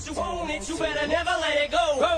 it, you own it, you better never let it go.